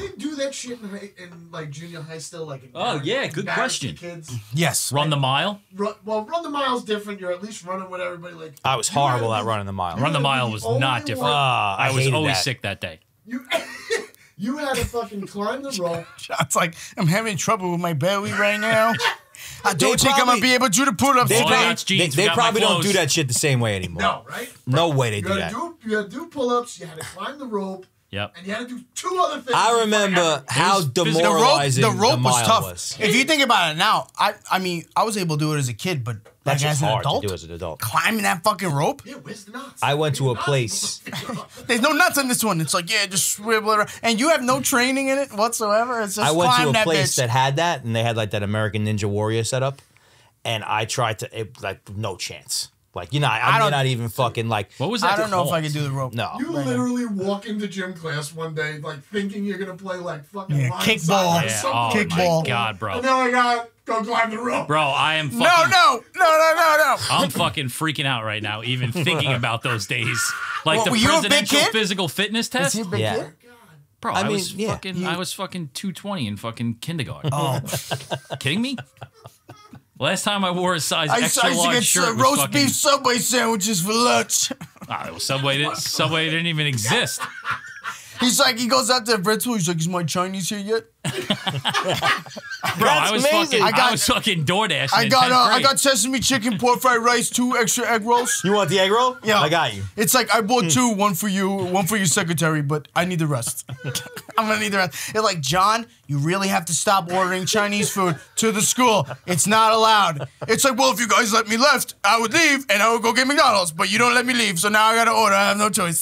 they do that shit in, high, in like junior high still? Like Oh, yeah, good question. Kids, Yes. Run the mile. run, well, run the miles different. You're at least running with everybody. Like I was horrible at be- running the mile. Run the mile was only not different. one- Ah, I, I was always that. sick that day. You you had to fucking climb the rope. It's like I'm having trouble with my belly right now. I don't think I'm gonna be able to do the pull-ups They, today. yeah, probably, jeans. they, they probably don't do that shit the same way anymore. No, right? No way they You do that. do you had to do pull ups. You had to climb the rope, Yep. and you had to do two other things. I remember how was physical. the rope, demoralizing the rope was mile tough. was. If you think about it now, I, I mean, I was able to do it as a kid, but That's like just as an hard adult, to do as an adult. climbing that fucking rope, Yeah, where's the nuts? I went to a the place- there's no nuts on this one. It's like yeah, just swivel it around, and you have no training in it whatsoever. It's just I went climb to a that place bitch. that had that, and they had like that American Ninja Warrior setup, and I tried to it, like no chance. Like you know, I, I I'm don't- even fucking like What was that? I don't know if I called? could do the rope. no. You literally walk into gym class one day, like thinking you're gonna play like fucking Yeah, kickball. Yeah. Oh. Kickball. my god, bro. And then I got go climb the rope. Bro, I am fucking. No, no, no, no, no, no. I'm fucking freaking out right now, even thinking about those days. Like What, the were you a big presidential kid? physical fitness Is test. he a big Yeah. kid? Bro, I I, mean, was yeah. fucking. I was fucking 220 in fucking kindergarten. Oh, Kidding me? Last time I wore a size I extra I large get shirt roast fucking. beef Subway sandwiches for lunch. Ah, Subway. Didn't, Subway didn't even exist. He's like, he goes out to Brentwood. He's like, is my Chinese here yet? Bro, I was amazing. fucking. I I, got- was fucking DoorDashing. I got, uh, I got sesame chicken, pork fried rice, two extra egg rolls. You want the egg roll? Yeah, I got you. It's like I bought two, one for you, one for your secretary, but I need the rest. I'm gonna need the rest. It's like Jon, you really have to stop ordering Chinese food to the school. It's not allowed. It's like, well, if you guys let me left, I would leave and I would go get McDonald's, but you don't let me leave, so now I gotta order. I have no choice.